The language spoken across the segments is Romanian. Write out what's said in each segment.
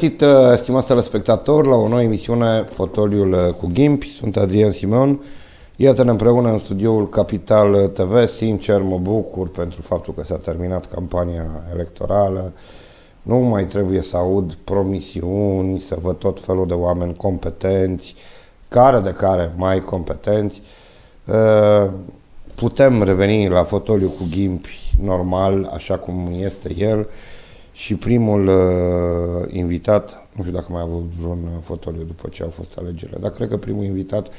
Bun găsit, uh, stimați telespectatori, la o nouă emisiune Fotoliul uh, cu Gimpi. Sunt Adrian Simeon. Iată-ne împreună în studioul Capital TV. Sincer, mă bucur pentru faptul că s-a terminat campania electorală. Nu mai trebuie să aud promisiuni, să văd tot felul de oameni competenți, care de care mai competenți. Uh, putem reveni la fotoliu cu Gimpi normal, așa cum este el și primul uh, invitat, nu știu dacă mai a avut vreun fotoliu după ce au fost alegerile, dar cred că primul invitat uh,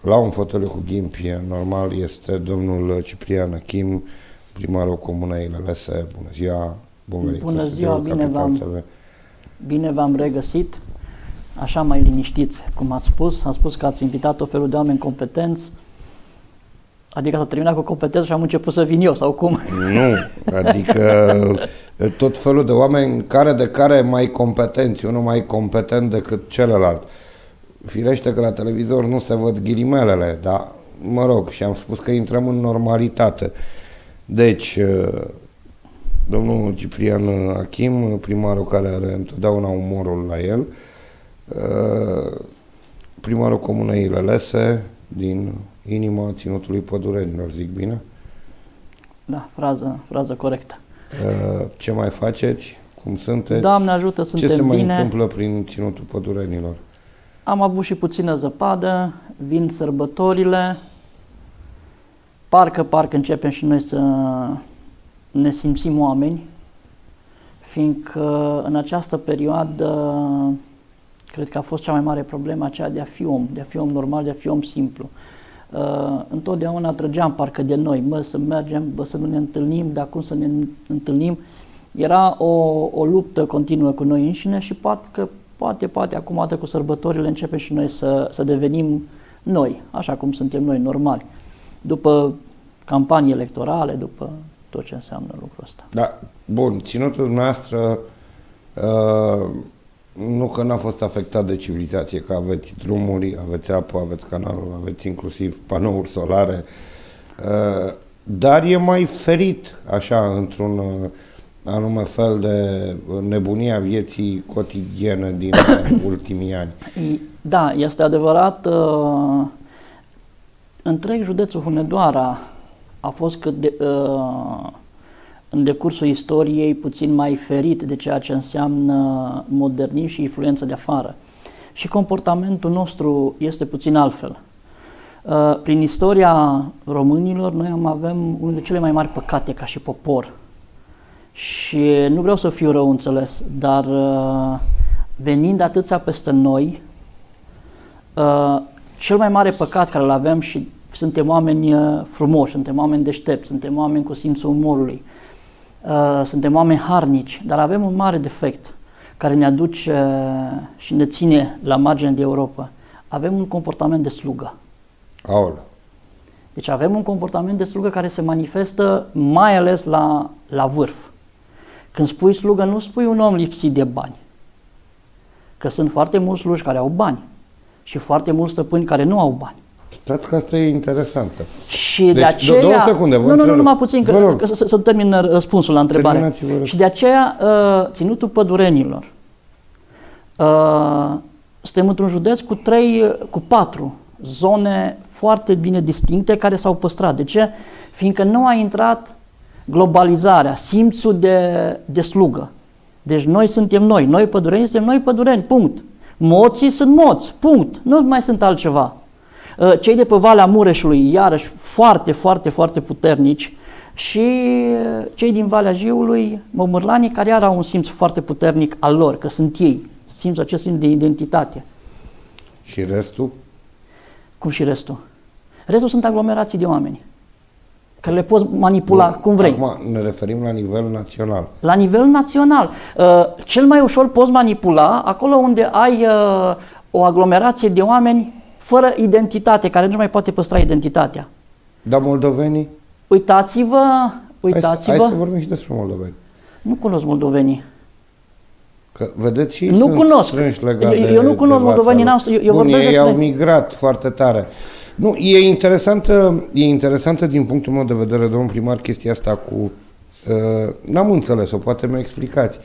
la un fotoliu cu Gimpi normal este domnul Ciprian Kim, primarul Comunei Lelese. Bună ziua! Bun venit Bună ziua, bine v-am, bine v-am regăsit. Așa mai liniștiți, cum ați spus. Am spus că ați invitat o felul de oameni competenți, Adică s-a terminat cu competență și am început să vin eu, sau cum? Nu, adică tot felul de oameni care de care mai competenți, unul mai competent decât celălalt. Firește că la televizor nu se văd ghilimelele, dar mă rog, și am spus că intrăm în normalitate. Deci, domnul Ciprian Achim, primarul care are întotdeauna umorul la el, primarul Comunei Lelese din inima ținutului pădurenilor, zic bine? Da, frază, frază corectă. Uh, ce mai faceți? Cum sunteți? Doamne ajută, suntem bine. Ce se bine. mai întâmplă prin ținutul pădurenilor? Am avut și puțină zăpadă, vin sărbătorile, parcă, parcă începem și noi să ne simțim oameni, fiindcă în această perioadă cred că a fost cea mai mare problemă aceea de a fi om, de a fi om normal, de a fi om simplu. Uh, întotdeauna trăgeam parcă de noi, mă, să mergem, bă, să nu ne întâlnim, dar cum să ne întâlnim. Era o, o luptă continuă cu noi înșine și poate că poate, poate acum, atât cu sărbătorile, începem și noi să, să devenim noi, așa cum suntem noi, normali. După campanii electorale, după tot ce înseamnă lucrul ăsta. Da, bun, ținutul noastră uh, nu că n-a fost afectat de civilizație, că aveți drumuri, aveți apă, aveți canalul, aveți inclusiv panouri solare, uh, dar e mai ferit, așa, într-un uh, anume fel de nebunia vieții cotidiene din ultimii ani. Da, este adevărat. Uh, întreg județul Hunedoara a fost cât de, în decursul istoriei puțin mai ferit de ceea ce înseamnă modernism și influență de afară. Și comportamentul nostru este puțin altfel. Uh, prin istoria românilor, noi am avem unul dintre cele mai mari păcate ca și popor. Și nu vreau să fiu rău înțeles, dar uh, venind atâția peste noi, uh, cel mai mare păcat care îl avem și suntem oameni frumoși, suntem oameni deștepți, suntem oameni cu simțul umorului, Uh, suntem oameni harnici, dar avem un mare defect care ne aduce uh, și ne ține la margine de Europa. Avem un comportament de slugă. Aole. Deci avem un comportament de slugă care se manifestă mai ales la, la vârf. Când spui slugă, nu spui un om lipsit de bani. Că sunt foarte mulți sluși care au bani și foarte mulți stăpâni care nu au bani. Stați că asta e interesantă. Și deci, de aceea... Două secunde, Nu, nu, nu, numai puțin, că, că să, să termin răspunsul la întrebare. Și de aceea, uh, ținutul pădurenilor. Uh, suntem într-un județ cu trei, cu patru zone foarte bine distincte care s-au păstrat. De ce? Fiindcă nu a intrat globalizarea, simțul de, de slugă. Deci noi suntem noi, noi pădureni suntem noi pădureni, punct. Moții sunt moți, punct. Nu mai sunt altceva. Uh, cei de pe Valea Mureșului, iarăși, foarte, foarte, foarte puternici și uh, cei din Valea Jiului, mămârlanii, care iar au un simț foarte puternic al lor, că sunt ei, simțul acest simț de identitate. Și restul? Cum și restul? Restul sunt aglomerații de oameni care le poți manipula Bun, cum vrei. Acum ne referim la nivel național. La nivel național. Uh, cel mai ușor poți manipula acolo unde ai uh, o aglomerație de oameni fără identitate, care nu mai poate păstra identitatea. Dar moldovenii? Uitați-vă, uitați-vă. Hai, hai să vorbim și despre moldoveni. Nu cunosc moldovenii. Că, vedeți și nu cunosc. Eu, eu nu cunosc moldovenii, n-am, eu, eu Bun, vorbesc ei despre... au migrat foarte tare. Nu, e interesantă, e interesantă din punctul meu de vedere, domnul primar, chestia asta cu... Uh, n-am înțeles-o, poate mi-o explicați. Uh,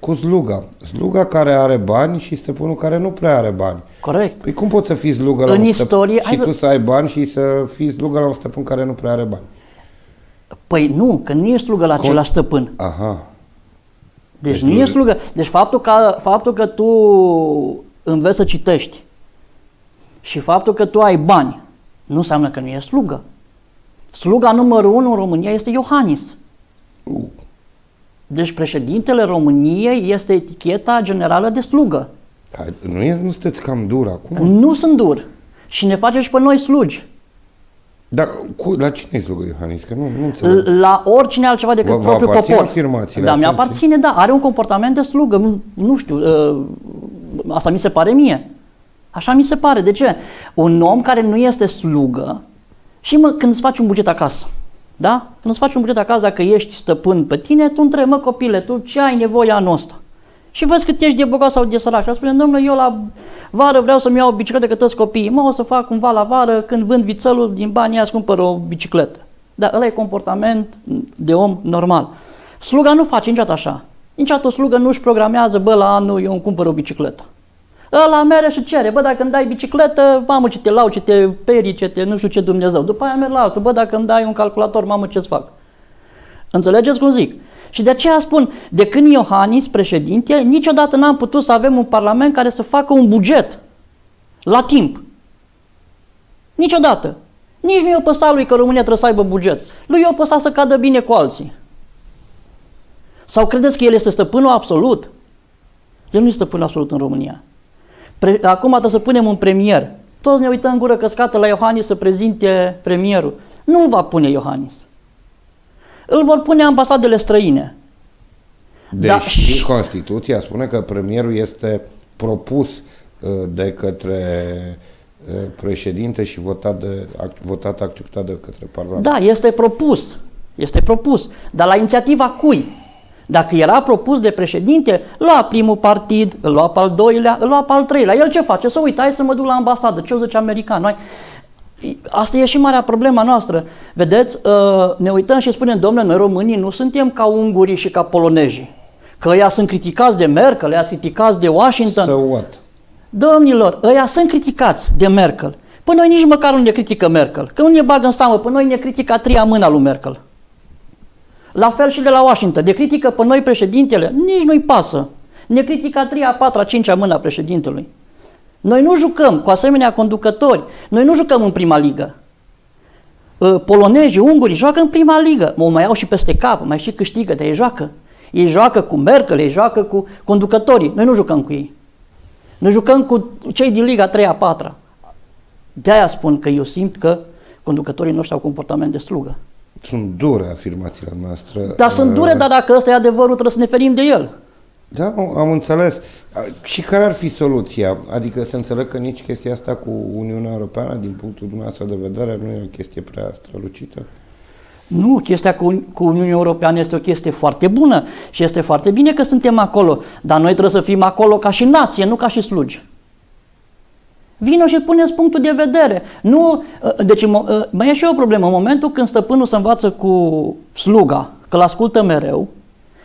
cu sluga. Sluga care are bani și stăpânul care nu prea are bani. Corect. Păi cum poți să fii slugă la În un istorie- stăpân și hai tu să- să ai bani și să fii slugă la un stăpân care nu prea are bani? Păi nu, că nu e slugă la același stăpân. Aha. Deci, Deci nu nu- e slugă. Deci faptul că, faptul că tu înveți să citești și faptul că tu ai bani nu înseamnă că nu e slugă. Sluga numărul unu în România este Iohannis. Uh, Deci președintele României este eticheta generală de slugă. hai, nu, e, nu sunteți cam dur acum? Nu sunt dur. Și ne face și pe noi slugi. Dar cu, la cine e slugă Iohannis? Că nu, nu înțeleg. La oricine altceva decât Vă- vă propriul aparțin popor. afirmațiile Da, mi atunci? aparține, da. Are un comportament de slugă. Nu, nu știu, uh, asta mi se pare mie. Așa mi se pare. De ce? Un om care nu este slugă și mă, când îți faci un buget acasă, da? Când îți faci un buget acasă, dacă ești stăpân pe tine, tu întrebi, mă copile, tu ce ai nevoie anul ăsta? Și vezi cât ești de bogat sau de sărac. Și a spune, domnule, eu la vară vreau să-mi iau o bicicletă că toți copiii. Mă, o să fac cumva la vară, când vând vițelul, din banii aia să cumpăr o bicicletă. Dar ăla e comportament de om normal. Sluga nu face niciodată așa. Niciodată o slugă nu își programează, bă, la anul eu îmi cumpăr o bicicletă. Ăla mere și cere, bă, dacă îmi dai bicicletă, mamă ce te lau, ce te peri, ce te nu știu ce Dumnezeu. După aia merg la altul, bă, dacă îmi dai un calculator, mamă ce-ți fac. Înțelegeți cum zic? Și de aceea spun, de când Iohannis președinte, niciodată n-am putut să avem un parlament care să facă un buget la timp. Niciodată. Nici nu i-a păsat lui că România trebuie să aibă buget. Lui i-a păsat să cadă bine cu alții. Sau credeți că el este stăpânul absolut? El nu este stăpânul absolut în România. Pre- Acum trebuie să punem un premier. Toți ne uităm în gură căscată la Iohannis să prezinte premierul. Nu îl va pune Iohannis. Îl vor pune ambasadele străine. Deci Da, și și- Constituția spune că premierul este propus uh, de către uh, președinte și votat, de, ac- votat acceptat de către Parlament. Da, este propus. Este propus. Dar la inițiativa cui? Dacă era propus de președinte, lua primul partid, îl lua pe al doilea, îl lua pe al treilea. El ce face? Să uite, hai să mă duc la ambasadă. Ce o zice american? Noi... Asta e și marea problema noastră. Vedeți, uh, ne uităm și spunem, domnule, noi românii nu suntem ca ungurii și ca polonezii. Că ăia sunt criticați de Merkel, ăia sunt criticați de Washington. So what? Domnilor, ăia sunt criticați de Merkel. Păi noi nici măcar nu ne critică Merkel. Că nu ne bagă în seamă, pe noi ne critică a treia mână lui Merkel. La fel și de la Washington. De critică pe noi președintele, nici nu-i pasă. Ne critică a treia, a patra, a cincea mână a președintelui. Noi nu jucăm cu asemenea conducători. Noi nu jucăm în prima ligă. Uh, Polonezii, ungurii joacă în prima ligă. O mai au și peste cap, mai și câștigă, dar ei joacă. Ei joacă cu Merkel, ei joacă cu conducătorii. Noi nu jucăm cu ei. Noi jucăm cu cei din Liga 3 a 4 De-aia spun că eu simt că conducătorii noștri au comportament de slugă. Sunt dure afirmațiile noastre. Dar sunt Uh, dure, dar dacă ăsta e adevărul, trebuie să ne ferim de el. Da, am înțeles. Și care ar fi soluția? Adică să înțeleg că nici chestia asta cu Uniunea Europeană, din punctul dumneavoastră de vedere, nu e o chestie prea strălucită. Nu, chestia cu, cu Uniunea Europeană este o chestie foarte bună și este foarte bine că suntem acolo, dar noi trebuie să fim acolo ca și nație, nu ca și slugi. Vino și puneți punctul de vedere. Nu, deci mo- mai e și o problemă. În momentul când stăpânul se învață cu sluga, că l ascultă mereu,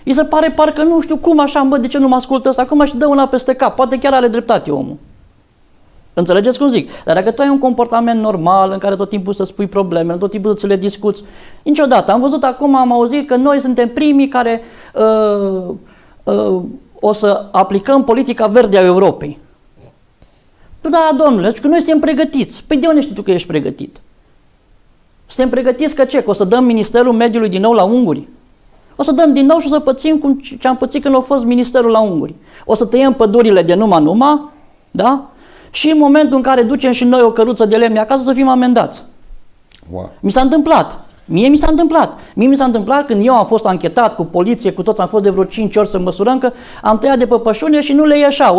îi se pare parcă nu știu cum așa, bă, de ce nu mă ascultă ăsta, acum și dă una peste cap. Poate chiar are dreptate omul. Înțelegeți cum zic? Dar dacă tu ai un comportament normal în care tot timpul să spui probleme, tot timpul să le discuți, niciodată. Am văzut acum, am auzit că noi suntem primii care uh, uh, o să aplicăm politica verde a Europei. Da, domnule, că noi suntem pregătiți. Păi de unde știi tu că ești pregătit? Suntem pregătiți că ce? Că o să dăm Ministerul Mediului din nou la unguri? O să dăm din nou și o să pățim cum ce am pățit când a fost Ministerul la unguri. O să tăiem pădurile de numai numai, da? Și în momentul în care ducem și noi o căruță de lemne acasă să fim amendați. Wow. Mi s-a întâmplat. Mie mi s-a întâmplat. Mie mi s-a întâmplat când eu am fost anchetat cu poliție, cu toți am fost de vreo 5 ori să măsurăm că am tăiat de pe pășune și nu le ieșea.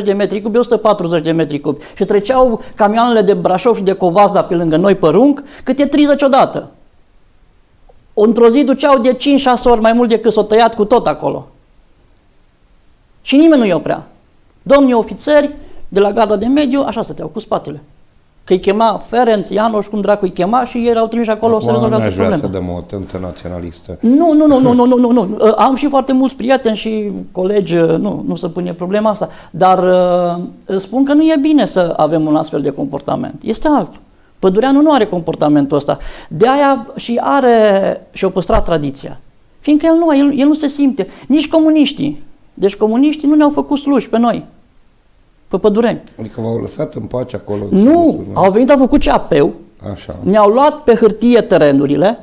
120-130 de metri cubi, 140 de metri cubi. Și treceau camioanele de Brașov și de Covazda pe lângă noi pe rung, câte 30 odată. Într-o zi duceau de 5-6 ori mai mult decât s-o tăiat cu tot acolo. Și nimeni nu i oprea. Domnii ofițeri de la garda de mediu așa stăteau cu spatele. Că îi chema Ferenc, Ianoș, cum dracu îi chema și ei erau trimiși acolo Acum să rezolve nu alte aș vrea probleme. să dăm o tântă naționalistă. Nu, nu, nu, nu, nu, nu, nu, nu. Uh, Am și foarte mulți prieteni și colegi, uh, nu, nu se pune problema asta, dar uh, spun că nu e bine să avem un astfel de comportament. Este altul. Pădureanu nu are comportamentul ăsta. De aia și are și-o păstrat tradiția. Fiindcă el nu, el, el nu se simte. Nici comuniștii. Deci comuniștii nu ne-au făcut sluși pe noi. Pe pădureni. Adică v-au lăsat în pace acolo. Nu, au venit, au făcut ceapeu, Așa. ne-au luat pe hârtie terenurile,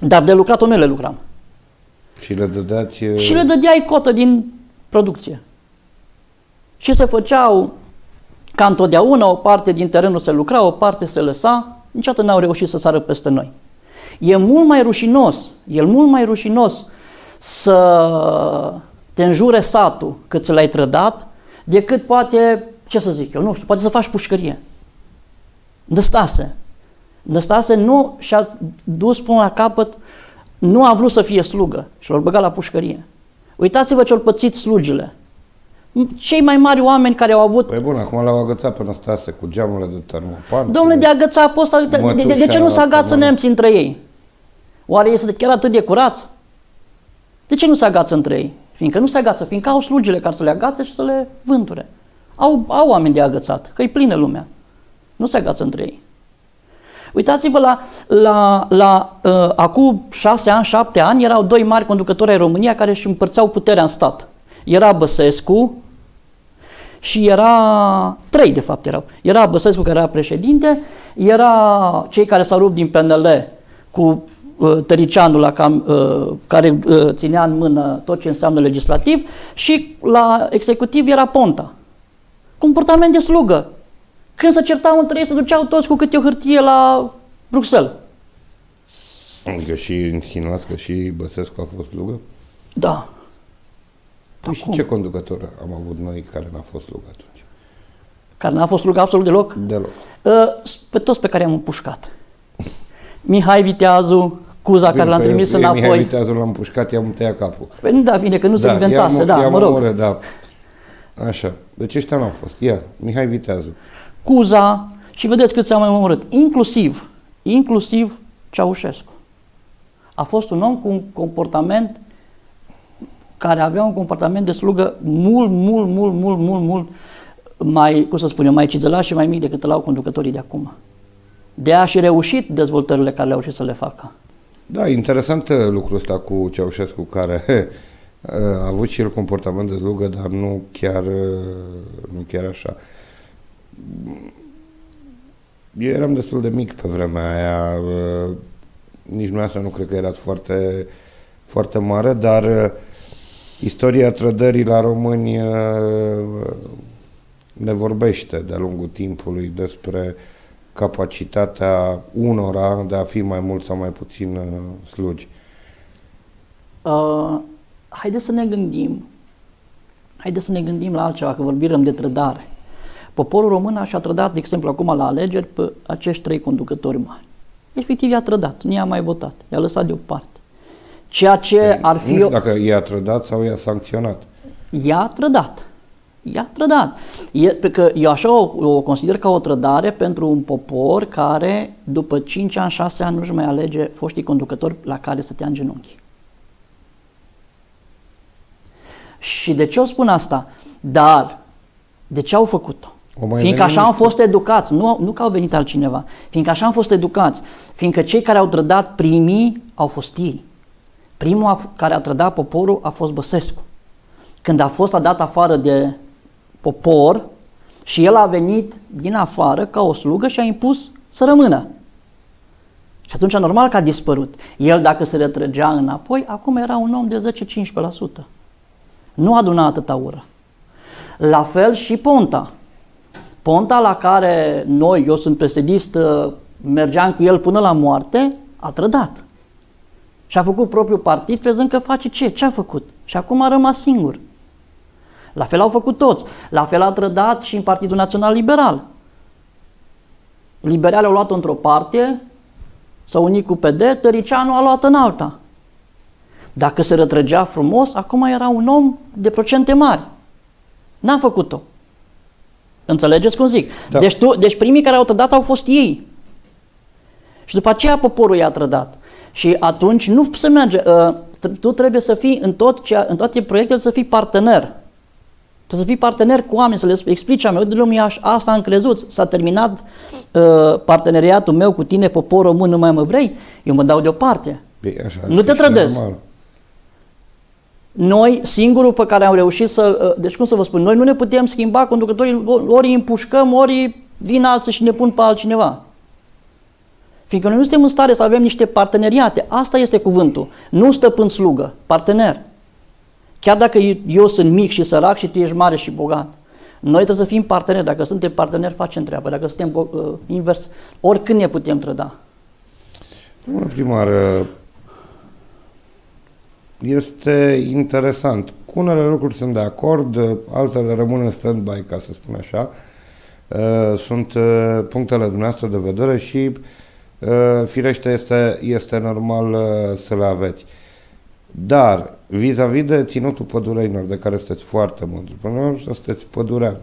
dar de lucrat noi le lucram. Și le dădeați... uh, Și le dădeai cotă din producție. Și se făceau ca întotdeauna, o parte din terenul se lucra, o parte se lăsa, niciodată n-au reușit să sară peste noi. E mult mai rușinos, e mult mai rușinos să te înjure satul cât ți l-ai trădat, decât poate, ce să zic eu, nu știu, poate să faci pușcărie. Năstase. Năstase nu și-a dus până la capăt, nu a vrut să fie slugă și l-a băgat la pușcărie. Uitați-vă ce-au pățit slugile. Cei mai mari oameni care au avut Păi bun, acum l-au agățat pe Năstase cu geamurile de termopan. Domnule, cu- de agăța poți să... De, de, de, de ce nu se agață Mătușa, nemții între ei? Oare este chiar atât de curați? De ce nu se agață între ei? Fiindcă nu se agață, fiindcă au slugile care să le agațe și să le vânture. Au, au oameni de agățat, că e plină lumea. Nu se agață între ei. Uitați-vă la, la, la uh, acum șase ani, șapte ani, erau doi mari conducători ai România care își împărțeau puterea în stat. Era Băsescu și era, trei de fapt erau. Era Băsescu care era președinte, era cei care s-au rupt din PNL cu uh, Tăricianul la cam, uh, care uh, ținea în mână tot ce înseamnă legislativ și la executiv era Ponta. Comportament de slugă. Când se certau între ei, se duceau toți cu câte o hârtie la Bruxelles. Adică și insinuați că și Băsescu a fost slugă? Da. Păi și ce conducător am avut noi care n-a fost slugă atunci? Care n-a fost slugă absolut deloc. Deloc. Uh, Pe toți pe care i-am împușcat. Mihai Viteazu, Cuza care l-am Bine, trimis pe Mihai înapoi. Viteazul l-am pușcat, i-am tăiat capul. Păi nu, da, bine, că nu se inventase, i-am- da, i-am mă rog. omorât, da. Așa. Deci ăștia n-au fost. Ia, Mihai Viteazu. Cuza și vedeți cât s-a mai omorât. Inclusiv, inclusiv Ceaușescu. A fost un om cu un comportament care avea un comportament de slugă mult, mult, mult, mult, mult, mult mai, cum să spun eu, mai cizelat și mai mic decât îl au conducătorii de acum. De a și reușit dezvoltările care le-au și să le facă. Da, interesant uh, lucrul ăsta cu Ceaușescu, care he, a avut și el comportament de slugă, dar nu chiar, uh, nu chiar așa. Eu eram destul de mic pe vremea aia, uh, nici dumneavoastră nu cred că erați foarte, foarte mare, dar uh, istoria trădării la români uh, ne vorbește de-a lungul timpului despre capacitatea unora de a fi mai mult sau mai puțin uh, slugi. Uh, haideți să ne gândim, haideți să ne gândim la altceva, că vorbim de trădare. Poporul român și-a trădat, de exemplu, acum la alegeri pe acești trei conducători mari. Efectiv i-a trădat, nu i-a mai votat, i-a lăsat deoparte. Ceea ce ar Nu fi... știu dacă i-a trădat sau i-a sancționat. I-a trădat. I-a trădat. E, pe că eu așa o, o consider ca o trădare pentru un popor care după 5 ani, 6 ani nu-și mai alege foștii conducători la care să te în genunchi. Și de ce o spun asta? Dar de ce au făcut-o? O mai Fiindcă venim așa am niște- fost educați, nu, nu că au venit altcineva, fiindcă așa am fost educați, fiindcă cei care au trădat primii au fost ei. Primul a, care a trădat poporul a fost Băsescu. Când a fost a dat afară de popor și el a venit din afară ca o slugă și a impus să rămână. Și atunci normal că a dispărut. El dacă se retrăgea înapoi, acum era un om de 10-15%. Nu aduna atâta ură. La fel și Ponta. Ponta la care noi, eu sunt pesedist, uh, mergeam cu el până la moarte, a trădat. Și a făcut propriul partid crezând că face ce? Ce a făcut? Și acum a rămas singur. La fel au făcut toți. La fel a trădat și în Partidul Național Liberal. Liberalii au luat într-o parte, s-au unit cu PD, Tăricianu a luat în alta. Dacă se retrăgea frumos, acum era un om de procente mari. N-a făcut-o. Înțelegeți cum zic? Da. Deci, tu, deci primii care au trădat au fost ei. Și după aceea poporul i-a trădat. Și atunci nu se merge. Uh, tu trebuie să fii în, tot cea, în toate proiectele să fii partener. Trebuie să fii partener cu oameni, să le explici oameni, uite lumea asta am crezut, s-a terminat uh, parteneriatul meu cu tine, popor român, nu mai mă vrei, eu mă dau deoparte. Bine, așa, nu te trădezi. Noi, singurul pe care am reușit să... Uh, deci cum să vă spun, noi nu ne putem schimba conducătorii, ori îi împușcăm, ori vin alții și ne pun pe altcineva. Fiindcă noi nu suntem în stare să avem niște parteneriate. Asta este cuvântul. Nu stăpân slugă, partener. Chiar dacă eu sunt mic și sărac și tu ești mare și bogat. Noi trebuie să fim parteneri. Dacă suntem parteneri, facem treabă. Dacă suntem uh, invers, oricând ne putem trăda. Domnule primar, uh, este interesant. Cu unele lucruri sunt de acord, uh, altele rămân în stand-by, ca să spun așa. Uh, sunt punctele dumneavoastră de vedere și firește este, este normal să le aveți. Dar, vis-a-vis de ținutul pădureinilor, de care sunteți foarte mândri, până la să sunteți pădurean.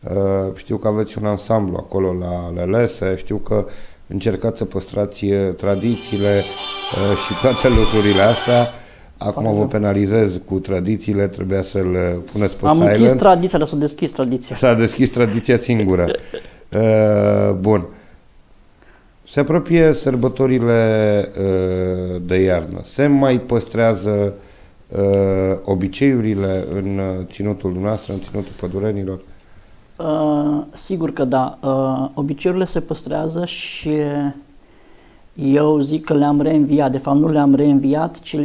Uh, știu că aveți un ansamblu acolo la Lelese, știu că încercați să păstrați uh, tradițiile uh, și toate lucrurile astea. Acum vă penalizez cu tradițiile, trebuia să-l puneți pe Am silent. închis tradiția, dar s-a deschis tradiția. S-a deschis tradiția singură. uh, bun. Se apropie sărbătorile uh, de iarnă. Se mai păstrează uh, obiceiurile în ținutul dumneavoastră, în ținutul pădurenilor? Uh, sigur că da. Uh, obiceiurile se păstrează și eu zic că le-am reînviat. De fapt, nu le-am reînviat, ci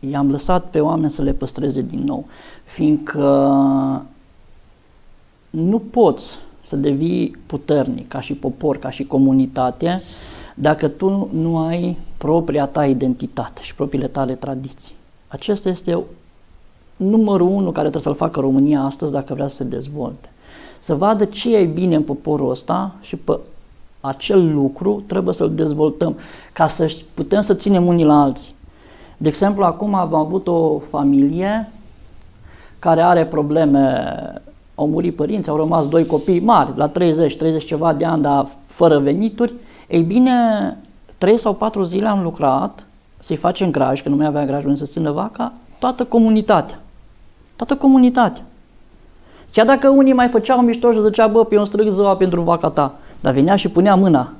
i-am lăsat pe oameni să le păstreze din nou. Fiindcă nu poți să devii puternic ca și popor, ca și comunitate, dacă tu nu ai propria ta identitate și propriile tale tradiții. Acesta este numărul unu care trebuie să-l facă România astăzi dacă vrea să se dezvolte. Să vadă ce e bine în poporul ăsta și pe acel lucru trebuie să-l dezvoltăm ca să putem să ținem unii la alții. De exemplu, acum am avut o familie care are probleme au murit părinți, au rămas doi copii mari, la 30, 30 ceva de ani, dar fără venituri. Ei bine, trei sau patru zile am lucrat să-i facem graj, că nu mai avea graj unde să țină vaca, toată comunitatea. Toată comunitatea. Chiar dacă unii mai făceau mișto și zicea, bă, pe un strâng ziua pentru vaca ta, dar venea și punea mâna.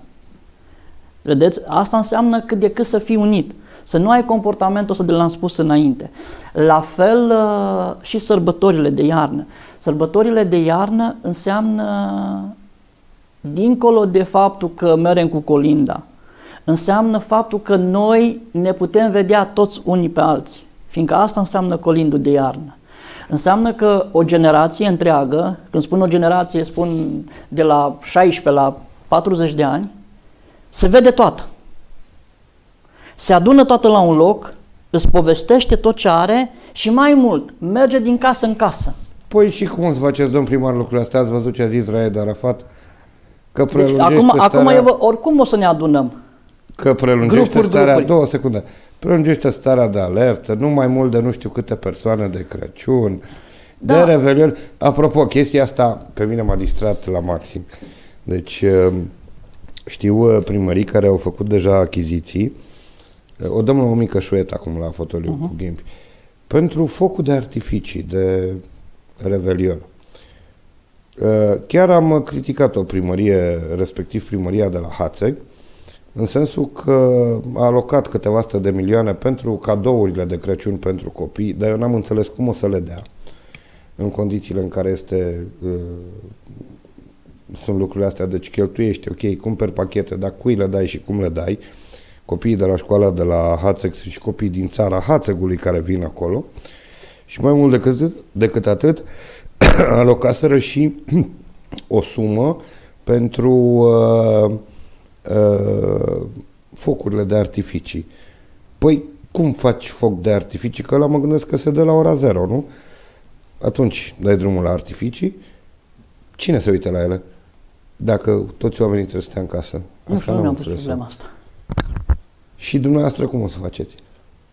Vedeți? Asta înseamnă cât de cât să fii unit. Să nu ai comportamentul ăsta de l-am spus înainte. La fel uh, și sărbătorile de iarnă. Sărbătorile de iarnă înseamnă, dincolo de faptul că merem cu colinda, înseamnă faptul că noi ne putem vedea toți unii pe alții, fiindcă asta înseamnă colindul de iarnă. Înseamnă că o generație întreagă, când spun o generație, spun de la 16 la 40 de ani, se vede toată. Se adună toată la un loc, îți povestește tot ce are și mai mult, merge din casă în casă. Păi și cum să faceți, domn primar, lucrurile astea? Ați văzut ce a zis Raed Arafat? Că deci, acum, starea, acum eu, oricum o să ne adunăm. Că prelungește grupuri, starea, grupuri. două secunde, prelungește starea de alertă, nu mai mult de nu știu câte persoane de Crăciun, da. de Revelion. Apropo, chestia asta pe mine m-a distrat la maxim. Deci um, știu uh, primării care au făcut deja achiziții, o dăm la o mică șuetă acum la fotoliu uh-huh. cu Gimpi, pentru focul de artificii, de Revelion. Uh, chiar am criticat o primărie, respectiv primăria de la Hațeg, în sensul că a alocat câteva sute de milioane pentru cadourile de Crăciun pentru copii, dar eu n-am înțeles cum o să le dea în condițiile în care este uh, sunt lucrurile astea, deci cheltuiești, ok, cumperi pachete, dar cui le dai și cum le dai, copiii de la școala de la Hațeg și copii din țara Hațegului care vin acolo, uh, și mai mult decât, decât atât, alocaseră și o sumă pentru uh, uh, focurile de artificii. Păi, cum faci foc de artificii? Că la mă gândesc că se dă la ora zero, nu? Atunci dai drumul la artificii. Cine se uită la ele? Dacă toți oamenii trebuie să stea în casă. Nu știu, nu mi-am pus problema asta. Și dumneavoastră cum o să faceți?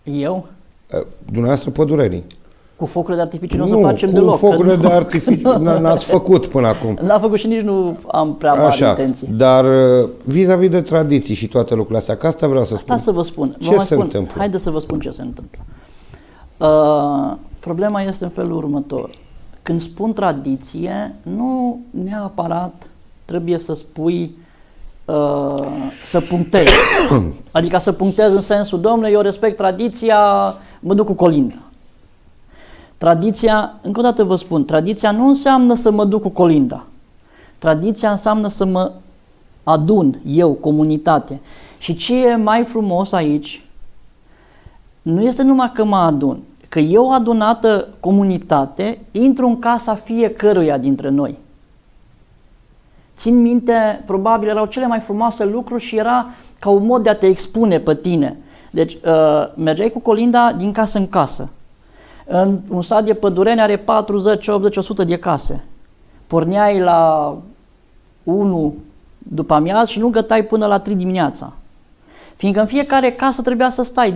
Eu? Uh, dumneavoastră pădurenii. Cu focurile de artificiu nu o să nu, facem cu deloc. că focurile nu- de artificiu n- n-ați făcut până acum. N-am făcut și nici nu am prea mari Așa, intenții. dar uh, vis-a-vis de tradiții și toate lucrurile astea, că asta vreau să Asta spun. să vă spun. Ce vă mai se spun. întâmplă? Haideți să vă spun ce se întâmplă. Uh, problema este în felul următor. Când spun tradiție, nu neapărat trebuie să spui uh, să punctezi. adică să punctez în sensul, domnule, eu respect tradiția, mă duc cu colinda. Tradiția, încă o dată vă spun, tradiția nu înseamnă să mă duc cu colinda. Tradiția înseamnă să mă adun eu, comunitate. Și ce e mai frumos aici, nu este numai că mă adun, că eu adunată comunitate intru în casa fiecăruia dintre noi. Țin minte, probabil erau cele mai frumoase lucruri și era ca un mod de a te expune pe tine. Deci uh, mergeai cu colinda din casă în casă. În un sat de pădureni are 40, 80, 100 de case. Porneai la 1 după amiază și nu gătai până la 3 dimineața. Fiindcă în fiecare casă trebuia să stai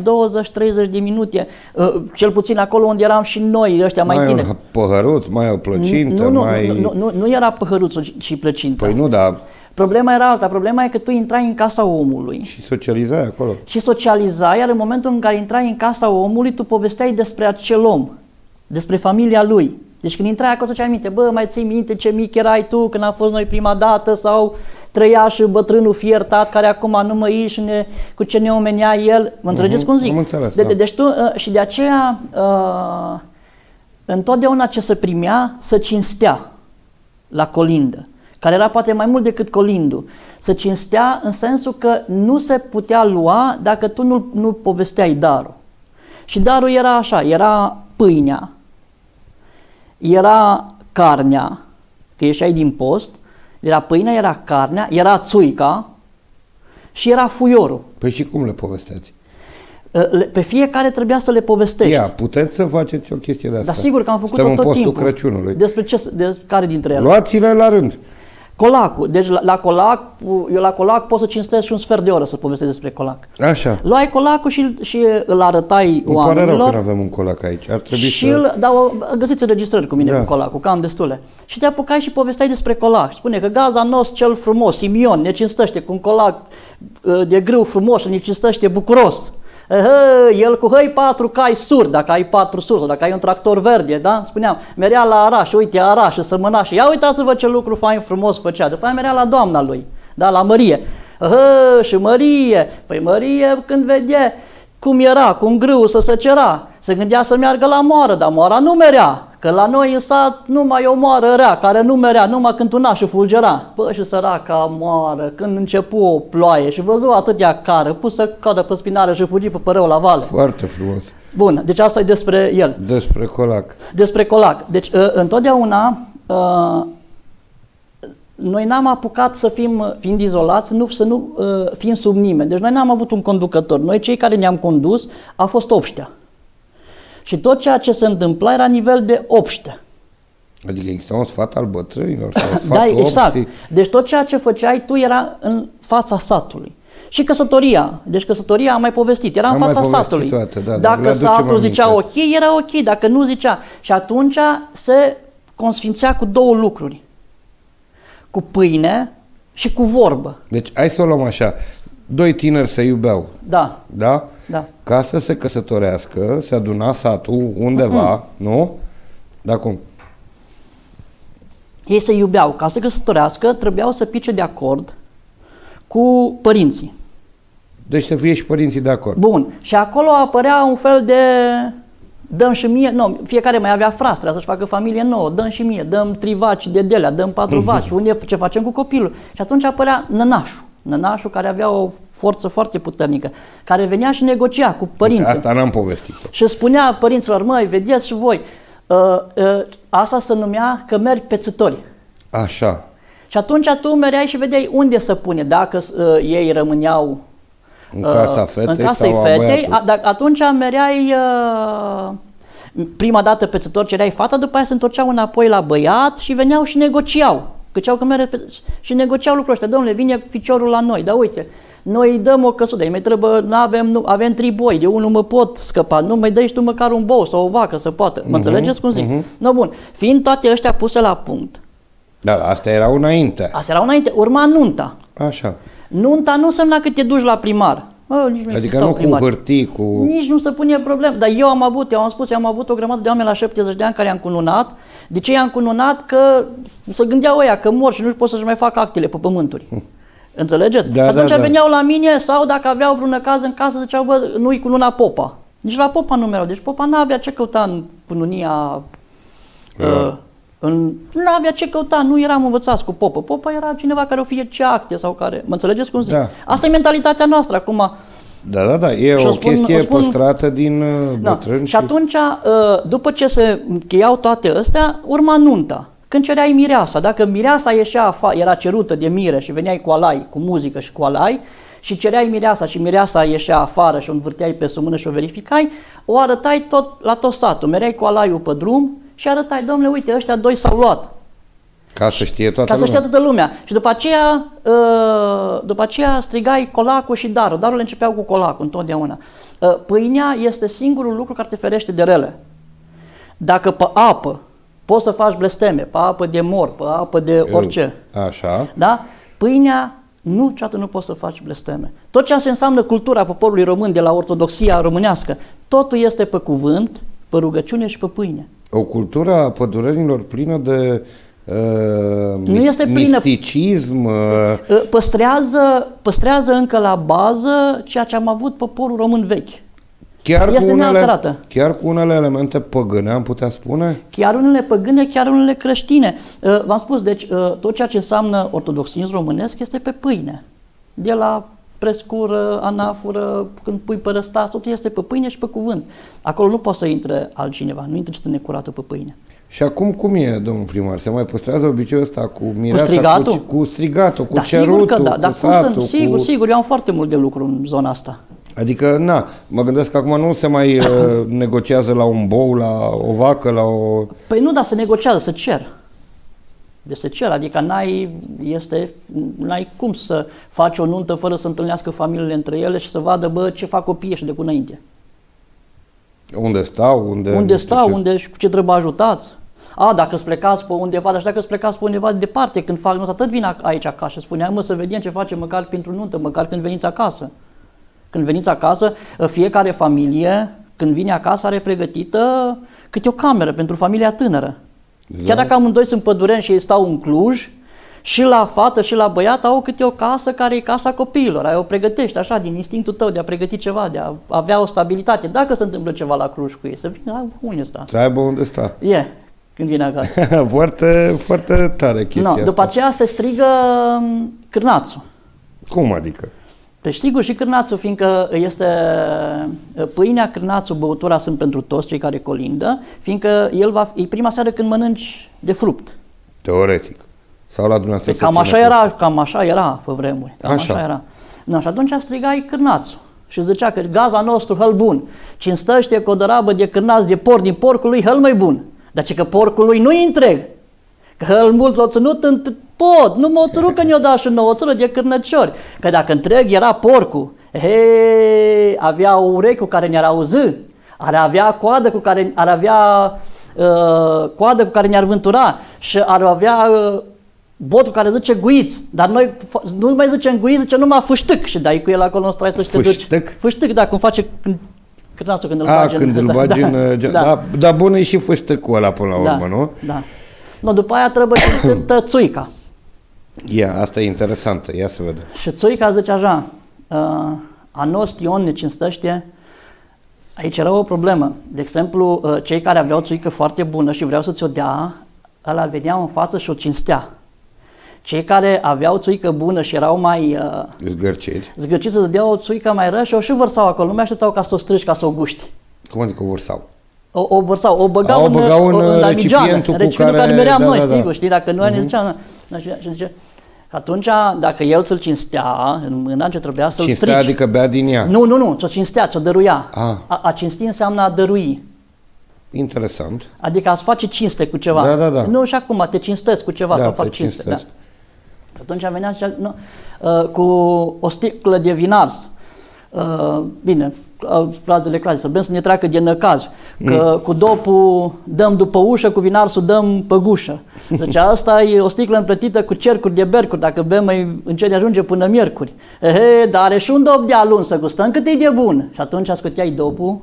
20-30 de minute, uh, cel puțin acolo unde eram și noi, ăștia mai, mai tineri. un păhăruț, mai o plăcintă, nu, nu, mai... nu, nu, nu era păhăruțul și plăcinta. Păi nu, dar Problema era alta. Problema e că tu intrai în casa omului și socializai acolo. și socializai, iar în momentul în care intrai în casa omului, tu povesteai despre acel om, despre familia lui. Deci când intrai acolo, să aminte, bă, mai ții minte ce mic erai tu când am fost noi prima dată sau trăia și bătrânul fiertat care acum nu mă ieși ne, cu ce ne omenea el. Mă înțelegeți cum zic? Mhm, am înțeles, de, da. de, deci tu, uh, și de aceea, uh, întotdeauna ce se primea, să cinstea la colindă, care era poate mai mult decât colindu. Să cinstea în sensul că nu se putea lua dacă tu nu, nu povesteai darul. Și darul era așa, era pâinea, era carnea, că ieșeai din post, era pâinea, era carnea, era țuica și era fuiorul. Păi și cum le povesteați? Le- Pe fiecare trebuia să le povestești. Ia, puteți să faceți o chestie de asta. Dar sigur că am făcut-o Suntem în tot postul timpul. Crăciunului. Despre ce, despre care dintre ele? Luați-le la rând. Colacul. Deci la, la colac, eu la colac pot să cinstesc și un sfert de oră să povestesc despre colac. Așa. Luai colacul și, și îl arătai Îmi pare rău că nu oamenilor avem un colac aici. Ar trebui și să... îl, dau, găsiți înregistrări cu mine Da. cu colacul, că am destule. Și te apucai și povesteai despre colac. Spune că gazda nostru cel frumos, Simion, ne cinstește cu un colac uh, de grâu frumos și ne cinstește bucuros. Ehă, el cu hăi patru cai surd, dacă ai patru surzi, sau dacă ai un tractor verde, da? Spuneam, merea la Araș, uite Araș, sămânaș și ia uitați-vă ce lucru fain frumos făcea. După aia merea la doamna lui, da, la Mărie. Ehă, și Mărie, păi Mărie când vede cum era, cum grâu să se cera, se gândea să meargă la moară, dar moara nu merea, că la noi în sat numai o moară rea, care nu merea, numai când tuna și fulgera. Bă, și săraca moară, când începu o ploaie și văzu atâtea cară, pus să cadă pe spinare și fugi pe părău la vale. Foarte frumos. Bun, deci asta e despre el. Despre colac. Despre colac. Deci, uh, întotdeauna, uh, noi n-am apucat să fim, uh, fiind izolați, nu, să nu uh, fim sub nimeni. Deci noi n-am avut un conducător. Noi, cei care ne-am condus, a fost obștea. Și tot ceea ce se întâmpla era nivel de obște. Adică exista un sfat al bătrânilor? Sau Da, sfatul exact. obștii? Deci tot ceea ce făceai tu era în fața satului. Și căsătoria. Deci căsătoria am mai povestit. Era în Am mai fața povestit satului. toate, da, dar Dacă le aducem satul aminte. zicea ok, era ok. Dacă nu zicea. Și atunci se consfințea cu două lucruri. Cu pâine și cu vorbă. Deci hai să o luăm așa. Doi tineri se iubeau, Da, da? Da. Ca să se căsătorească, se aduna satul undeva, nu? Da cum? Ei se iubeau. Ca să căsătorească, trebuiau să pice de acord cu părinții. Deci să fie și părinții de acord. Bun. Și acolo apărea un fel de dăm și mie, nu, fiecare mai avea fras, trebuia să-și facă familie nouă, dăm și mie, dăm trivaci de delea, dăm patru vaci, unde, ce facem cu copilul? Și atunci apărea nănașul, nănașul care avea o forță foarte puternică, care venea și negocia cu părinții. Asta n-am povestit. Și spunea părinților, măi, vedeți și voi, uh, uh, asta se numea că mergi pe țători. Așa. Și atunci tu mereai și vedeai unde să pune, dacă uh, ei rămâneau În casa Uh, fetei în casa sau a fetei, băiatului? a, dar atunci mereai uh, prima dată pe țător cereai fata, după aia se întorceau înapoi la băiat și veneau și negociau. Că Făceau că mere pe... și negociau lucrurile astea. Domnule, vine ficiorul la noi, dar uite, noi îi dăm o căsuță, mai trebuie, nu avem, nu, avem triboi, de unul mă pot scăpa, nu mai dai tu măcar un bou sau o vacă să poată. Mă uh-huh, înțelegeți cum zic? Uh-huh. No, bun. Fiind toate ăștia puse la punct. Da, asta era înainte. Asta era înainte, urma nunta. Așa. Nunta nu însemna că te duci la primar. Bă, nici nu adică nu primari. cu hârtii, cu... Nici nu se pune problem. Dar eu am avut, eu am spus, eu am avut o grămadă de oameni la 70 de ani care i-am cununat. De ce i-am cununat? Că se gândeau ăia că mor și nu pot să-și mai fac actele pe pământuri. Înțelegeți? Da, Atunci da, da. veneau la mine sau dacă aveau vreun caz în casă, ziceau, bă, nu-i cununa popa. Nici la popa nu mereu. Deci popa n-avea ce căuta în cununia... Da. Uh, în, nu avea ce căuta, nu eram învățați cu popă. Popa era cineva care o fie ce acte sau care... Mă înțelegeți cum zic? Da. Asta e mentalitatea noastră. Acum, Da, da, da, e Și o o spun- chestie o spun- păstrată din uh, Da. bătrâni Și atunci, uh, după ce se încheiau toate astea, urma nunta. Când cereai mireasa, dacă mireasa ieșea afa- era cerută de mire și veneai cu alai, cu muzică și cu alai, și cereai mireasa și mireasa ieșea afară și o învârteai pe sub mână și o verificai, o arătai tot la tot satul. Mereai cu alaiul pe drum și arătai, domnule, uite, ăștia doi s-au luat. ca să știe toată Ca să lumea. știe toată lumea. Și după aceea, uh, după aceea strigai colacul și darul. Darurile începeau cu colacul întotdeauna. Uh, Pâinea este singurul lucru care te ferește de rele. Dacă pe apă poți să faci blesteme, pe apă de mor, pe apă de orice, Așa. da? Pâinea nu, niciodată nu poți să faci blesteme. Tot ce înseamnă cultura poporului român de la ortodoxia românească, totul este pe cuvânt, pe rugăciune și pe pâine. O cultură a pădurenilor plină de uh, Nu mis- este plină- misticism. Uh, Uh, păstrează, păstrează încă la bază ceea ce am avut poporul român vechi. chiar, Este cu unele, nealterată. chiar cu unele elemente păgâne, am putea spune? Chiar unele păgâne, chiar unele creștine. Uh, V-am spus, deci uh, tot ceea ce înseamnă ortodoxism românesc este pe pâine. De la prescură, anafură, când pui pe răstas, totul este pe pâine și pe cuvânt. Acolo nu poate să intre altcineva, nu intră ce necurată pe pâine. Și acum cum e, domnul primar? Se mai păstrează obiceiul ăsta cu mireasa? strigatul? Cu, cu strigatul, cu Dar cerutul, sigur că da, cu dar cum satul, să, sigur, cu... sigur, eu am foarte mult de lucru în zona asta. Adică, na, mă gândesc că acum nu se mai uh, negociază la un bou, la o vacă, la o... Păi nu, dar se negociază, se cer. De se cer, adică n-ai, este, n-ai cum să faci o nuntă fără să întâlnească familiile între ele și să vadă, bă, ce fac copiii ăștia de cu înainte. Unde stau, unde... unde nu știu stau, ce. unde și cu ce trebuie ajutați. A, dacă îți plecați pe undeva, dar și dacă îți plecați pe undeva departe, când fac nunta, tot vin ac- aici acasă și spunea, mă, să vedem ce facem măcar pentru nuntă, măcar când veniți acasă. Când veniți acasă, fiecare familie, când vine acasă, are pregătită câte o cameră pentru familia tânără. Da. Chiar dacă amândoi sunt pădureni și ei stau în Cluj, și la fată și la băiat au câte o casă care e casa copiilor. Ai o pregătești așa din instinctul tău de a pregăti ceva, de a avea o stabilitate. Dacă se întâmplă ceva la Cluj cu ei, să vină, "A, unde sta? Să aibă unde sta. E, când vine acasă. foarte, foarte tare chestia no, după asta. aceea se strigă m, cârnațul. Cum adică? Deci sigur și cârnațul, fiindcă este pâinea, cârnațul, băutura sunt pentru toți cei care colindă, fiindcă el va, e prima seară când mănânci de fruct. Teoretic. Sau la dumneavoastră Pe se cam ține așa cu- era, cam așa era pe vremuri. Cam așa, Așa. era. No, și atunci strigai cârnațul. Și zicea că gaza nostru hăl bun. Cinstăște cu o dărabă de cârnați de porc din porcul lui hăl mai bun. Dar ce că porcul lui nu-i întreg. Că hăl mult l-a ținut în t- pod. Nu m-a ținut că ne-o dat și nouă, o ținut de cârnăciori. Că dacă întreg era porcul, he, avea o urechi cu care ne-ar auzi. Ar avea coadă cu care ar avea uh, coadă cu care ne-ar vântura și ar avea uh, botul care zice guiți, dar noi fa- nu mai zicem guiți, zice numai fâștâc și dai cu el acolo în straiță și te duci. Fâștâc? Fâștâc, da, cum face când, cârnațul când îl A, bagi când îl da, bagi da, în... uh, ge- da, Da, dar bun e și fâștăcul ăla până la da, urmă, nu? Da. No, după aia trebuie cinstită țuica. Ia, asta e interesantă, ia să vedem. Și țuica zice așa, uh, a nost Ion ne cinstăște, aici era o problemă. De exemplu, uh, cei care aveau țuică foarte bună și vreau să ți-o dea, ăla venea în față și o cinstea. Cei care aveau țuică bună și erau mai uh, Zgârciri. zgârciți să dea o țuică mai ră și o și vărsau acolo. Nu mai așteptau ca să o strici, ca să o guști. Cum adică vărsau? O, o vărsau, o băgau, A, o băgau în, în, în damigeană, recipientul cu recipientul care- care meream da, noi, da, da. sigur, știi, dacă nu uh-huh. ne zicea, da, și, și zice, atunci, dacă el ți-l cinstea, în mâna ce trebuia să-l Cinstea, strici. adică bea din ea. Nu, nu, nu, ți-o cinstea, ți-o dăruia. Ah. A, a cinsti înseamnă a dărui. Interesant. Adică ați face cinste cu ceva. Da, da, da. Nu și acum, te cinstesc cu ceva Da, sau te fac cinste. Da. cinstesc. Atunci venea și nu, uh, cu o sticlă de vin ars. Uh, bine, uh, frazele clasice, să bem să ne treacă de năcaz, că Mm. cu dopul dăm după ușă, cu vinarsul dăm pe gușă. Deci asta e o sticlă împletită cu cercuri de bercuri, dacă bem mai încet ajunge până miercuri. Ehe, dar are și un dop de alun să gustăm cât e de bun. Și atunci scoteai dopul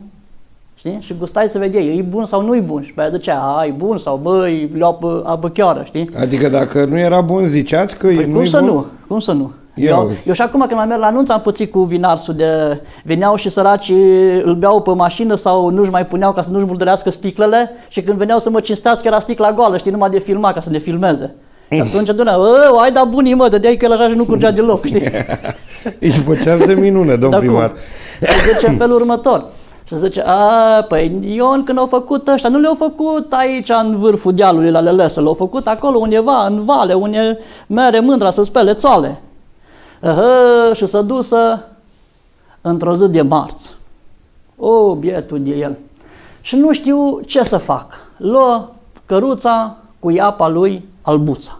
Știi? Și gustai să vedeai, e bun sau nu e bun. Și pe aia zicea, a, e bun sau bă, e la apă, apă chiară, știi? Adică dacă nu era bun, ziceați că Păi nu cum e să bun? nu? Cum să nu? Ia Eu, uite. eu și acum când mai merg la anunț am pățit cu vinarsul de... Veneau și săraci îl beau pe mașină sau nu-și mai puneau ca să nu-și murdărească sticlele și când veneau să mă cinstească era sticla goală, știi, numai de filmat ca să le filmeze. Și atunci adună, ă, ai da bunii mă, dădeai că el așa și nu curgea deloc, știi? Îi făceați de minune, domn Dar primar. cum? Și zice în felul următor. Și zice, a, păi Ion când au făcut ăștia, nu le-au făcut aici în vârful dealului la Lelesă, le-au făcut acolo undeva în vale, unde mere mândra să spele țoale. Ahă, și s-a dusă într-o zi de marți. O, bietul de el. Și nu știu ce să fac. Lua căruța cu iapa lui albuța.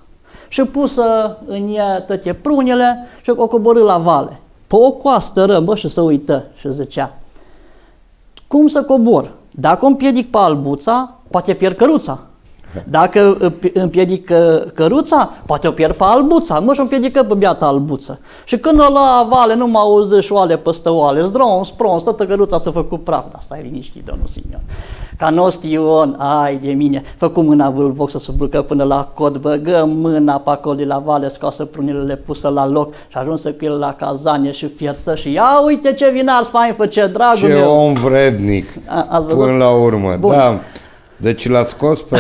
Și pusă în ea toate prunele și o coborâ la vale. Pe o coastă ră, bă, și să uită și zicea, cum să cobor? Dacă o împiedic pe albuța, poate pierd căruța. Dacă împi- împiedic uh, căruța, poate o pierd pe albuța. Mă, și o împiedică pe beata albuță. Și când o la vale, nu mă auzi și oale peste oale. Zdron, sprons, toată căruța s-a făcut praf. Dar stai liniștit, domnul Simion. Ca nosti Ion, ai de mine, făcu mâna vâlvoc să subrucă până la cod, băgă mâna pe acolo de la vale, scoasă prunile pusă la loc și ajunsă cu el la cazanie și fiersă și ia uite ce vinar fain făce, dragul Ce meu. om vrednic, A, ați văzut? până la urmă. Bun. Da. Deci l-ați scos pe,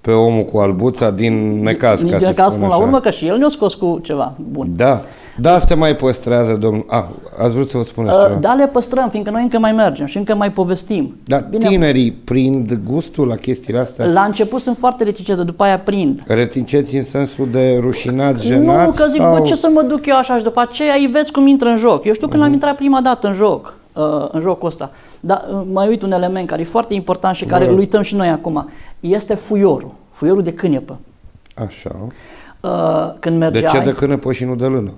pe omul cu albuța din necaz, Din ca să caz spun până la așa. urmă că și el ne-a scos cu ceva bun. Da. Da, se mai păstrează, domnul... Ah, ați vrut să vă spuneți Uh, ceva? da, le păstrăm, fiindcă noi încă mai mergem și încă mai povestim. Dar tinerii prind gustul la chestiile astea? La început sunt foarte reticente, după aia prind. Reticenți în sensul de rușinați, jenați? Nu, că zic, sau... bă, ce să mă duc eu așa și după aceea îi vezi cum intră în joc. Eu știu când Mhm. am intrat prima dată în joc, uh, în jocul ăsta. Dar uh, mai uit un element care e foarte important și care rog. îl uităm și noi acum. Este fuiorul, fuiorul de cânepă. Așa. Uh, când De mergeai, ce de cânepă și nu de lână?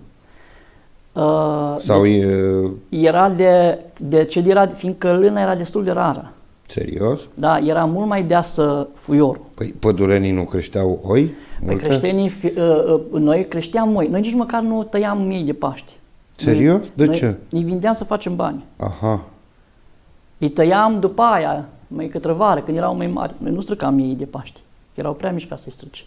uh, Sau e era de, de ce era, fiindcă lâna era destul de rară. serios? Da, era mult mai deasă fuiorul. Păi pădurenii nu creșteau oi? Păi Multe? creștinii, fi- uh, uh, noi creșteam moi, noi nici măcar nu tăiam mii de Paști. Serios? De noi, ce? Îi vindeam să facem bani. Aha. Îi tăiam după aia, mai către vară, când erau mai mari. Noi nu stricam ei de Paști, că erau prea mici ca să-i strici.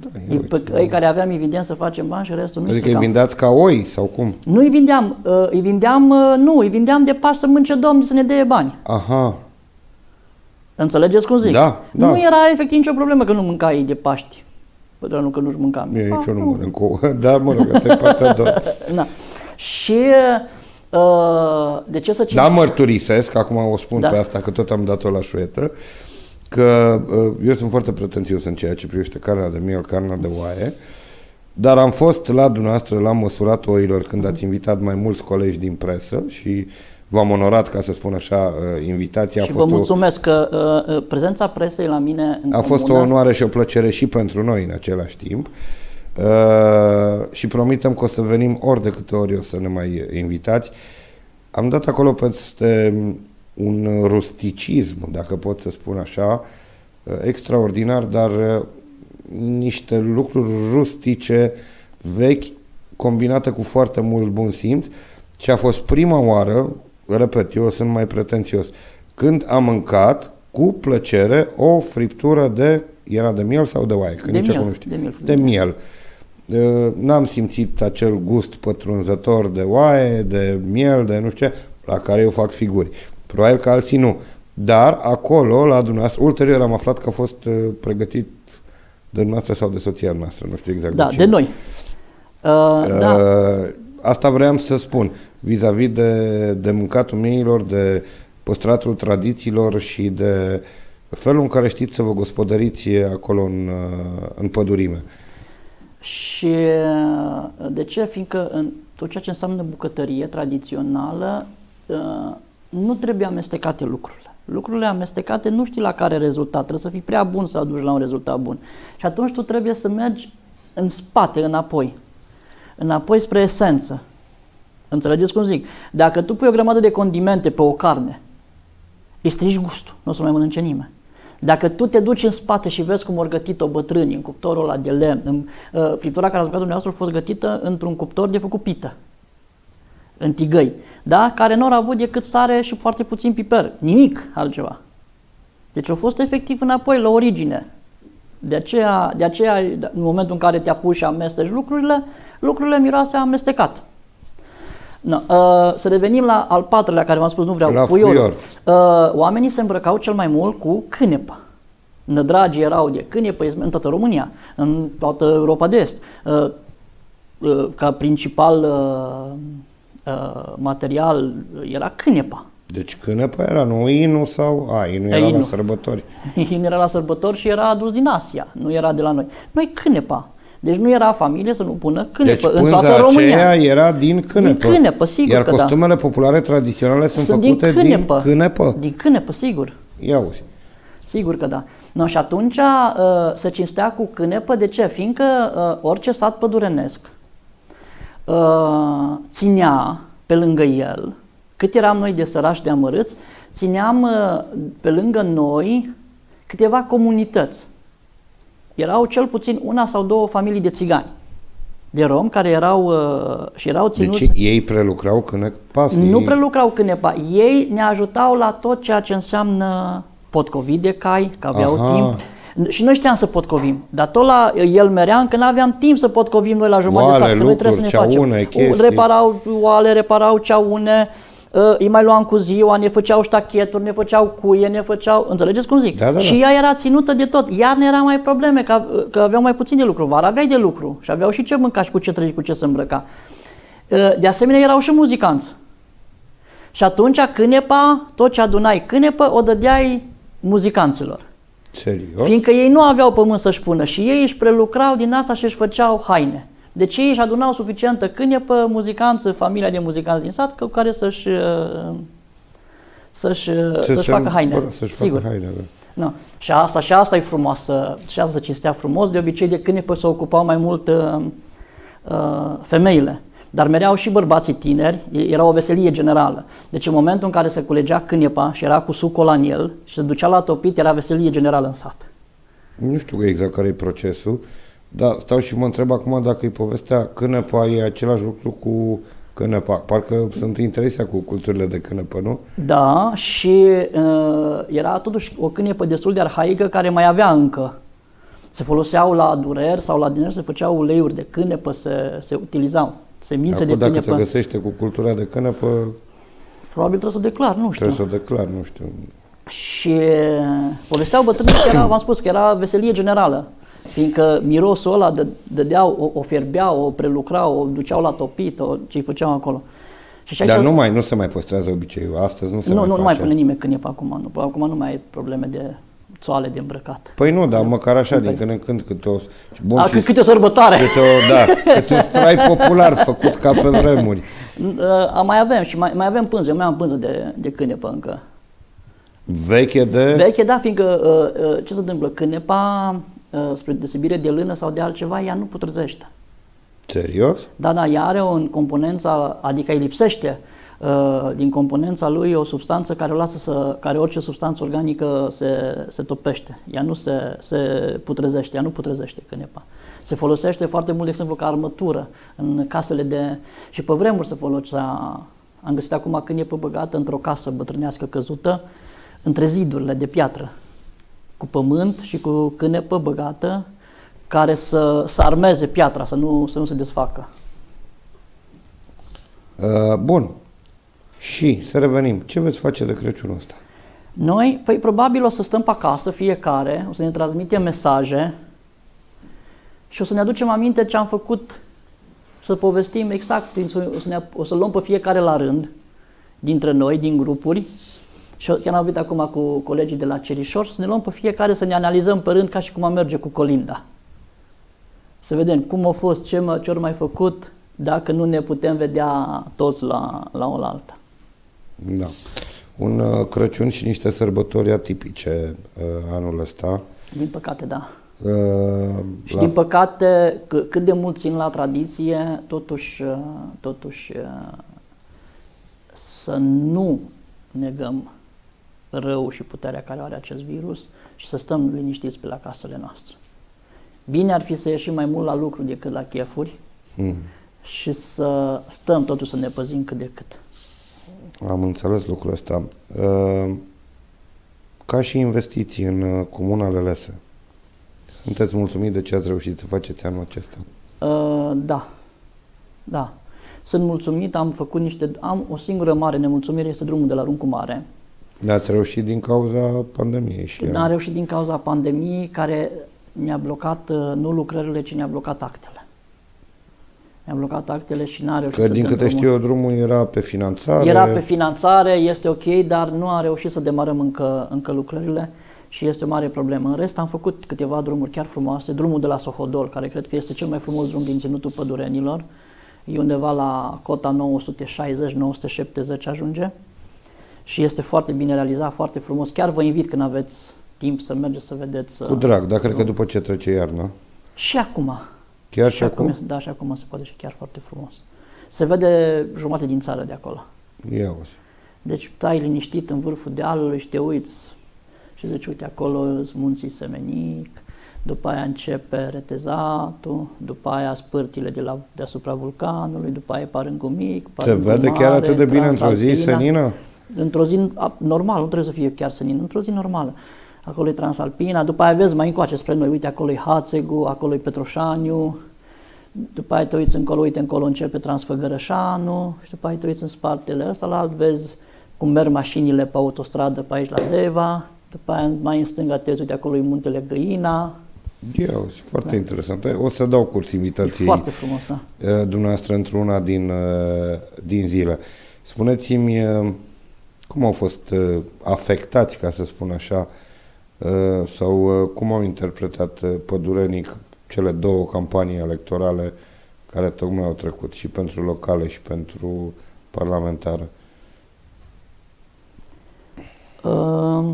Da, Ei, uite, pe, ei care aveam îi vindeam să facem bani și restul nu Adică îi stricam. vindeați ca oi sau cum? Nu îi vindeam, uh, îi vindeam, uh, nu, îi vindeam de Paști să mânce Domnul să ne dea bani. Aha. Înțelegeți cum zic? Da, da. Nu era efectiv nicio problemă că nu mâncai ei de Paști. Păi, nu că nu-și mâncam. Mie Ah, nici eu nu mănânc ouă. Da, mă rog, asta e partea a doua. Da. Și uh, de ce să Da, cinsti? mărturisesc, acum o spun Da. pe asta, că tot am dat-o la șuietă, că uh, eu sunt foarte pretențios în ceea ce privește carnea de miel, carnea de oaie, dar am fost la dumneavoastră la măsurat oilor când ați invitat mai mulți colegi din presă și v-am onorat, ca să spun așa, uh, invitația. Și a vă fost o, mulțumesc că uh, uh, prezența presei la mine în a fost o comună, onoare și o plăcere și pentru noi în același timp. Uh, și promitem că o să venim ori de câte ori o să ne mai invitați. Am dat acolo peste un rusticism, dacă pot să spun așa, uh, extraordinar, dar uh, niște lucruri rustice, vechi, combinate cu foarte mult bun simț și a fost prima oară, repet, eu sunt mai pretențios, când am mâncat cu plăcere o friptură de, era de miel sau de oaie? Că De nici miel, acum nu știu. de miel. De miel. Uh, N-am simțit acel gust pătrunzător de oaie, de miel, de nu știu ce, la care eu fac figuri. Probabil că alții nu. Dar acolo, la dumneavoastră, ulterior am aflat că a fost uh, pregătit de dumneavoastră sau de soția noastră, nu știu exact Da, de de cine. noi. Uh, da. Uh, Asta vreau să spun, vis-a-vis de, de mâncatul miilor, de păstratul tradițiilor și de felul în care știți să vă gospodăriți acolo în, uh, în pădurime. Și uh, de ce? Fiindcă în tot ceea ce înseamnă bucătărie tradițională uh, nu trebuie amestecate lucrurile. Lucrurile amestecate nu știi la care rezultat. Trebuie să fii prea bun să aduci la un rezultat bun. Și atunci tu trebuie să mergi în spate, înapoi. Înapoi spre esență. Înțelegeți cum zic? Dacă tu pui o grămadă de condimente pe o carne, îți strici gustul, nu o să mai mănânce nimeni. Dacă tu te duci în spate și vezi cum au gătit-o bătrânii în cuptorul ăla de lemn, în, uh, friptura care a jucat dumneavoastră a fost gătită într-un cuptor de făcut pită, în tigăi, da? care nu au avut decât sare și foarte puțin piper, nimic altceva. Deci au fost efectiv înapoi la origine. De aceea, de aceea, în momentul în care te apuci și amesteci lucrurile, lucrurile miroase amestecat. No, uh, să revenim la al patrulea care v-am spus, nu vreau, La fuior. fuior. Uh, oamenii se îmbrăcau cel mai mult cu cânepă. Nădragii erau de cânepă în toată România, în toată Europa de Est. Uh, uh, ca principal uh, uh, material era cânepa. Deci cânepă era, nu inul sau... A, inul era Inul. la sărbători. Nu era la sărbători și era adus din Asia, nu era de la noi. Noi cânepa. Deci nu era familie să nu pună Deci cânepă în pânza toată România. aceea era din cânepă. cânepă, sigur Iar că da. costumele populare tradiționale sunt, Sunt din făcute cânepă. din cânepă. Din cânepă, sigur. Ia uzi. Sigur că da. No, și atunci uh, se cinstea cu cânepă. De ce? Fiindcă uh, orice sat pădurenesc uh, ținea pe lângă el, cât eram noi de sărași de amărâți, țineam uh, pe lângă noi câteva comunități. Erau cel puțin una sau două familii de țigani, de rom, care erau uh, și erau ținuți... Deci ei prelucrau cânepa? Nu ei- prelucrau cânepa. Ei ne ajutau la tot ceea ce înseamnă potcovi de cai, că aveau Aha. timp. Și noi știam să potcovim, dar tot la el meream că nu aveam timp să potcovim noi la jumătate de Oale, sat, că noi trebuie să ne lucruri, facem. ceaune, chestii. Reparau oale, reparau ceaune, uh, îi mai luam cu ziua, ne făceau ștacheturi, ne făceau cuie, ne făceau... Înțelegeți cum zic? Da, da, da. Și ea era ținută de tot. Iar ne era mai probleme, că, că aveau mai puțin de lucru. Vara aveai de lucru și aveau și ce mânca și cu ce trăi, cu ce să îmbrăca. Uh, De asemenea, erau și muzicanți. Și atunci cânepa, tot ce adunai cânepa, o dădeai muzicanților. Serios? Fiindcă ei nu aveau pământ să-și pună și ei își prelucrau din asta și își făceau haine. Deci ei își adunau suficientă câinepă, muzicanță, familia de muzicanți din sat, cu care să-și, uh, să-și, uh, Să- să-și să- facă haine. bă, Să-și Sigur. facă haine, da. Nu. Și asta, și asta e frumoasă, și asta se cinstea frumos. De obicei de câinepă se ocupau mai mult uh, uh, femeile. Dar mereau și bărbații tineri, e- era o veselie generală. Deci în momentul în care se culegea cânepa și era cu sucul la el și se ducea la topit, era veselie generală în sat. Nu știu exact care e procesul, dar stau și mă întreb acum dacă e povestea cânepa e același lucru cu cânepa. Parcă sunt interesat cu culturile de cânepa, nu? Da, și uh, era totuși o câinepă destul de arhaică care mai avea încă. Se foloseau la dureri sau la dineri, se făceau uleiuri de câinepă, se, se utilizau. Semințe Acum de dacă te câinepă. găsește cu cultura de cânepa, Probabil trebuie să o declar, nu știu. trebuie să o declar, nu știu. Și povesteau bătrânii că era, v-am spus, că era veselie generală. Fiindcă mirosul ăla dă- dădeau, o, o fierbeau, o prelucrau, o duceau la topit, o, ce-i făceau acolo. Și și aici, Dar nu mai, nu se mai păstrează obiceiul. Astăzi nu se nu, mai nu, nu face. mai pune nimeni cânepa acum. Nu, acum nu mai ai probleme de țoale de îmbrăcat. Păi nu, dar măcar așa, din când în când, câte o... și Bun, A, și cât, câte o sărbătoare! câte o, da, câte un spray popular făcut ca pe vremuri. A, mai avem și mai, mai avem pânză. Eu mai am pânză de, de câinepă încă. Veche de... Veche, da, fiindcă uh, uh, ce se întâmplă? Cânepa, uh, spre deosebire de lână sau de altceva, ea nu putrezește. Serios? Da, da, ea are o în componența, adică îi lipsește uh, din componența lui o substanță care o lasă să, care orice substanță organică se, se topește. Ea nu se, se putrezește, ea nu putrezește cânepa. Se folosește foarte mult, de exemplu, ca armătură în casele de... și pe vremuri se folosea... Am găsit acum câinepă băgată într-o casă bătrânească căzută, între zidurile de piatră, cu pământ și cu câinepă băgată, care să, să armeze piatra, să nu, să nu se desfacă. Uh, bun. Și să revenim. Ce veți face de Crăciunul ăsta? Noi, păi probabil o să stăm pe acasă fiecare, o să ne transmitem mesaje și o să ne aducem aminte ce am făcut, să povestim exact, o să, ne, o să luăm pe fiecare la rând, dintre noi, din grupuri, și eu chiar am vorbit acum cu colegii de la Cerișor, să ne luăm pe fiecare să ne analizăm pe rând ca și cum am merge cu Colinda. Să vedem cum a fost, ce, mă, ce ori mai făcut, dacă nu ne putem vedea toți la, la oaltă. Da. un uh, Crăciun și niște sărbători atipice uh, anul ăsta. Din păcate, da. Uh, Și din păcate, c- cât de mult țin la tradiție, totuși, uh, totuși uh, să nu negăm rău și puterea care o are acest virus și să stăm liniștiți pe la casele noastre. Bine ar fi să ieșim mai mult la lucru decât la chefuri Hmm. și să stăm totuși să ne păzim cât de cât. Am înțeles lucrul ăsta. Uh, Ca și investiții în uh, Comuna Lelese, sunteți mulțumit de ce ați reușit să faceți anul acesta? Uh, da, da. Sunt mulțumit, am făcut niște, am o singură mare nemulțumire, este drumul de la Runcu Mare. Ne-ați reușit din cauza pandemiei și N-a reușit din cauza pandemiei care ne-a blocat uh, nu lucrările, ci ne-a blocat actele. Ne-a blocat actele și n-a reușit Că să din dăm câte drumul. știu eu, drumul era pe finanțare. Era pe finanțare, este ok, dar nu a reușit să demarăm încă, încă lucrările și este o mare problemă. În rest am făcut câteva drumuri chiar frumoase. Drumul de la Sohodol, care cred că este cel mai frumos drum din Ținutul Pădurenilor, e undeva la cota 960-970 ajunge și este foarte bine realizat, foarte frumos. Chiar vă invit când aveți timp să mergeți să vedeți. Cu uh, drag, dar cred că după ce trece iarna. Și acum. Chiar și, acum? este- Da, și acum se poate și chiar foarte frumos. Se vede jumate din țară de acolo. Ia uzi. Deci stai liniștit în vârful dealului și te uiți și zici, uite, acolo sunt munții Semenic, după aia începe retezatul, după aia spârtile de la, deasupra vulcanului, după aia Parângul Mic, Se Parângul vede Mare, chiar atât de bine într-o zi, Transalpina. Senina? Într-o zi a, normal, nu trebuie să fie chiar senin, într-o zi normală. Acolo e Transalpina, după aia vezi mai încoace spre noi, uite, acolo e Hațegu, acolo e Petroșaniu, după aia te uiți încolo, uite, încolo începe Transfăgărășanu și după aia te uiți în spatele ăsta la alt, vezi cum merg mașinile pe autostradă pe aici la Deva, după aia mai în stânga te uiți, uite, acolo e muntele Găina, Ia uzi, foarte interesant. O să dau curs e invitației foarte frumos, da. eh, dumneavoastră într-una din, eh, din zile. Spuneți-mi eh, cum au fost eh, afectați, ca să spun așa, eh, sau eh, cum au interpretat eh, pădurenii cele două campanii electorale care tocmai au trecut, și pentru locale și pentru parlamentare. Uh,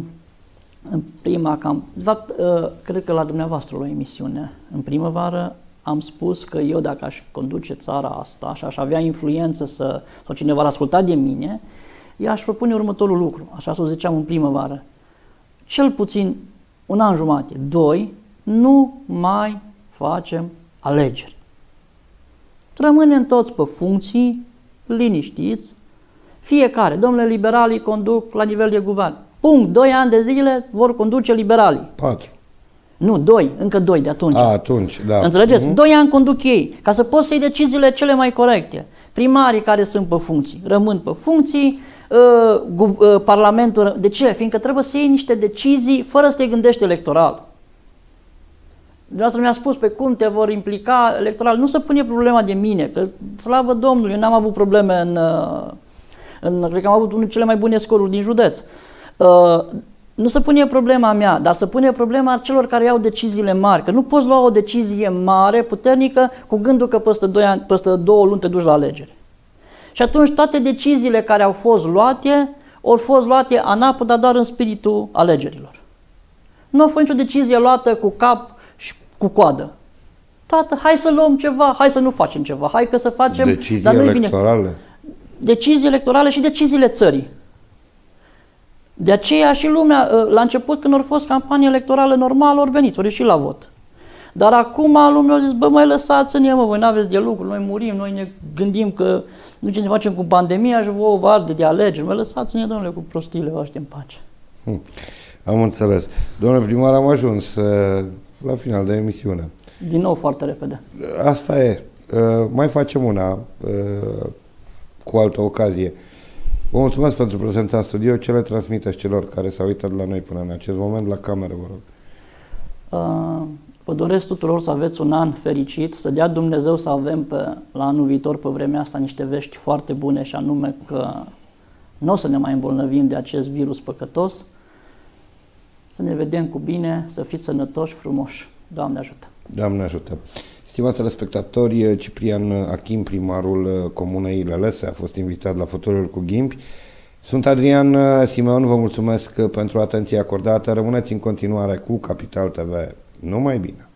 în prima cam, de fapt, uh, cred că la dumneavoastră la emisiune, în primăvară, am spus că eu dacă aș conduce țara asta și aș avea influență să, sau cineva ar asculta de mine, eu aș propune următorul lucru, așa să o ziceam în primăvară. Cel puțin un an jumate, doi, nu mai facem alegeri. Rămânem toți pe funcții, liniștiți, fiecare, domnule, liberalii conduc la nivel de guvern. Punct, doi ani de zile vor conduce liberalii. Patru. Nu, doi, încă doi de atunci. A, atunci, da. Înțelegeți? Mhm. Doi ani conduc ei, ca să poți să iei deciziile cele mai corecte. Primarii care sunt pe funcții, rămân pe funcții, uh, gu- uh, Parlamentul... De ce? Fiindcă trebuie să iei niște decizii fără să te gândești electoral. Dumneavoastră mi-a spus pe cum te vor implica electoral. Nu se pune problema de mine, că slavă Domnului, eu n-am avut probleme în, uh, în... Cred că am avut unul dintre cele mai bune scoruri din județ. Uh, nu se pune problema mea, dar se pune problema celor care iau deciziile mari. Că nu poți lua o decizie mare, puternică, cu gândul că peste, doi ani, peste două luni te duci la alegeri. Și atunci toate deciziile care au fost luate, au fost luate anapă, dar doar în spiritul alegerilor. Nu a fost nicio decizie luată cu cap și cu coadă. Tată, hai să luăm ceva, hai să nu facem ceva, hai că să facem, Decizii dar nu bine. electorale. Decizii electorale și deciziile țării. De aceea și lumea, ă, la început când au fost campanie electorală normală, au venit, au ieșit la vot. Dar acum lumea a zis, bă, mai lăsați-ne, mă, voi n-aveți de lucru, noi murim, noi ne gândim că nu ce ne facem cu pandemia și vouă vă arde de alegeri, mai lăsați-ne, domnule, cu prostiile voastre în pace. Hm, Am înțeles. Domnule primar, am ajuns uh, la final de emisiune. Din nou foarte repede. Asta e. Uh, Mai facem una uh, cu altă ocazie. Vă mulțumesc pentru prezența în studio. Ce le transmiteți celor care s-au uitat la noi până în acest moment la cameră, vă rog? Uh, Vă doresc tuturor să aveți un an fericit, să dea Dumnezeu să avem pe, la anul viitor, pe vremea asta, niște vești foarte bune și anume că nu o să ne mai îmbolnăvim de acest virus păcătos, să ne vedem cu bine, să fiți sănătoși, frumoși. Doamne ajută! Doamne ajută! Stimați telespectatori, Ciprian Achim, primarul Comunei Lelese, a fost invitat la fotoliul cu ghimpi. Sunt Adrian Simeon, vă mulțumesc pentru atenția acordată. Rămâneți în continuare cu Capital TV. Numai bine!